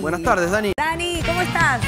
Buenas tardes, Dani. Dani, ¿cómo estás?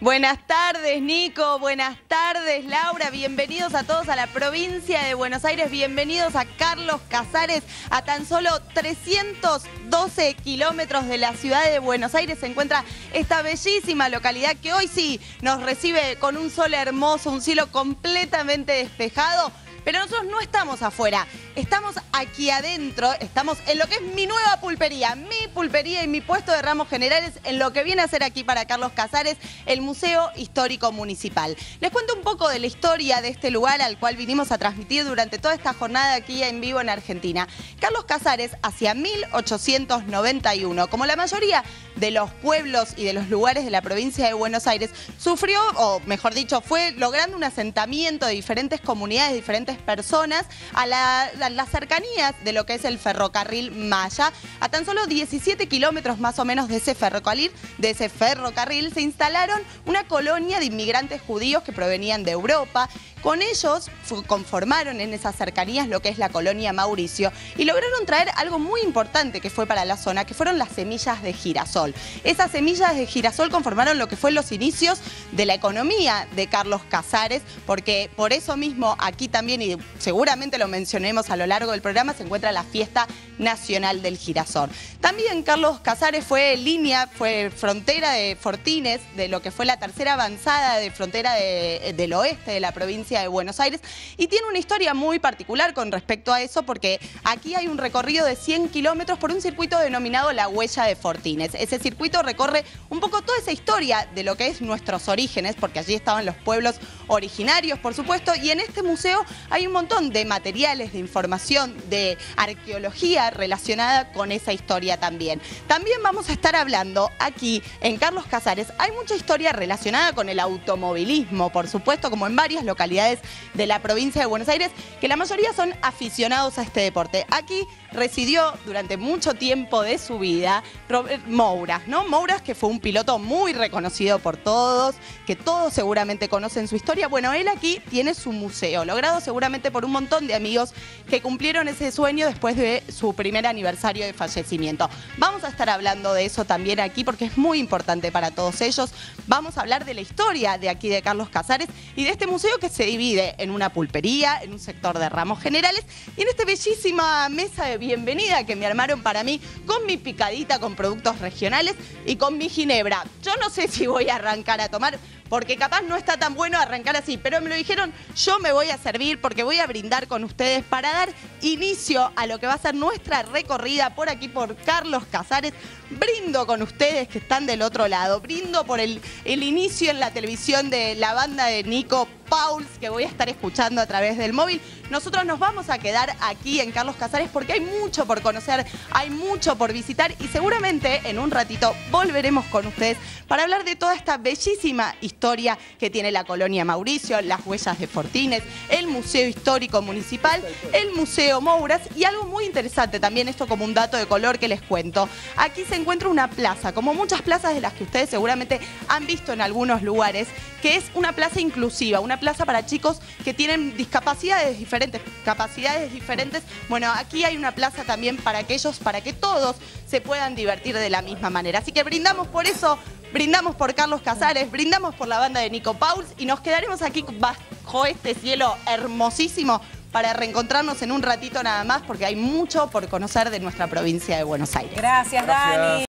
Buenas tardes, Nico. Buenas tardes, Laura. Bienvenidos a todos a la provincia de Buenos Aires. Bienvenidos a Carlos Casares, a tan solo 312 kilómetros de la ciudad de Buenos Aires. Se encuentra esta bellísima localidad que hoy sí nos recibe con un sol hermoso, un cielo completamente despejado pero nosotros no estamos afuera, estamos aquí adentro, estamos en lo que es mi nueva pulpería, mi pulpería y mi puesto de ramos generales en lo que viene a ser aquí para Carlos Casares, el Museo Histórico Municipal. Les cuento un poco de la historia de este lugar al cual vinimos a transmitir durante toda esta jornada aquí en vivo en Argentina. Carlos Casares, hacia 1891, como la mayoría de los pueblos y de los lugares de la provincia de Buenos Aires, sufrió, o mejor dicho, fue logrando un asentamiento de diferentes comunidades, diferentes personas a, las cercanías de lo que es el ferrocarril Maya. A tan solo 17 kilómetros más o menos de ese ferrocarril, de ese ferrocarril se instalaron una colonia de inmigrantes judíos que provenían de Europa. Con ellos conformaron en esas cercanías lo que es la colonia Mauricio y lograron traer algo muy importante que fue para la zona, que fueron las semillas de girasol. Esas semillas de girasol conformaron lo que fue los inicios de la economía de Carlos Casares, porque por eso mismo aquí también y seguramente lo mencionemos a lo largo del programa, se encuentra la fiesta nacional del girasol. También Carlos Casares fue línea, fue frontera de Fortines, de lo que fue la tercera avanzada de frontera del oeste de la provincia de Buenos Aires, y tiene una historia muy particular con respecto a eso, porque aquí hay un recorrido de 100 kilómetros por un circuito denominado La Huella de Fortines. Ese circuito recorre un poco toda esa historia de lo que es nuestros orígenes, porque allí estaban los pueblos originarios, por supuesto, y en este museo hay un montón de materiales, de información, de arqueología relacionada con esa historia también. También vamos a estar hablando aquí en Carlos Casares, hay mucha historia relacionada con el automovilismo, por supuesto, como en varias localidades de la provincia de Buenos Aires, que la mayoría son aficionados a este deporte. Aquí residió durante mucho tiempo de su vida Robert Mouras, ¿no? Mouras que fue un piloto muy reconocido por todos, que todos seguramente conocen su historia. Bueno, él aquí tiene su museo, logrado seguramente por un montón de amigos que cumplieron ese sueño después de su primer aniversario de fallecimiento. Vamos a estar hablando de eso también aquí porque es muy importante para todos ellos. Vamos a hablar de la historia de aquí de Carlos Casares y de este museo que se divide en una pulpería, en un sector de ramos generales y en esta bellísima mesa de bienvenida que me armaron para mí con mi picadita con productos regionales y con mi ginebra. Yo no sé si voy a arrancar a tomar porque capaz no está tan bueno arrancar así, pero me lo dijeron, yo me voy a servir porque voy a brindar con ustedes para dar inicio a lo que va a ser nuestra recorrida por aquí por Carlos Casares. Brindo con ustedes que están del otro lado, brindo por el, el inicio en la televisión de la banda de Nico Pauls que voy a estar escuchando a través del móvil. Nosotros nos vamos a quedar aquí en Carlos Casares porque hay mucho por conocer, hay mucho por visitar y seguramente en un ratito volveremos con ustedes para hablar de toda esta bellísima historia que tiene la colonia Mauricio, las huellas de Fortines, el Museo Histórico Municipal, el Museo Mouras y algo muy interesante también, esto como un dato de color que les cuento. Aquí se encuentra una plaza, como muchas plazas de las que ustedes seguramente han visto en algunos lugares, que es una plaza inclusiva, una plaza para chicos que tienen discapacidades diferentes, capacidades diferentes. Bueno, aquí hay una plaza también para aquellos, para que todos se puedan divertir de la misma manera. Así que brindamos por eso, brindamos por Carlos Casares, brindamos por la banda de Nico Pauls y nos quedaremos aquí bajo este cielo hermosísimo para reencontrarnos en un ratito nada más porque hay mucho por conocer de nuestra provincia de Buenos Aires. Gracias, Dani.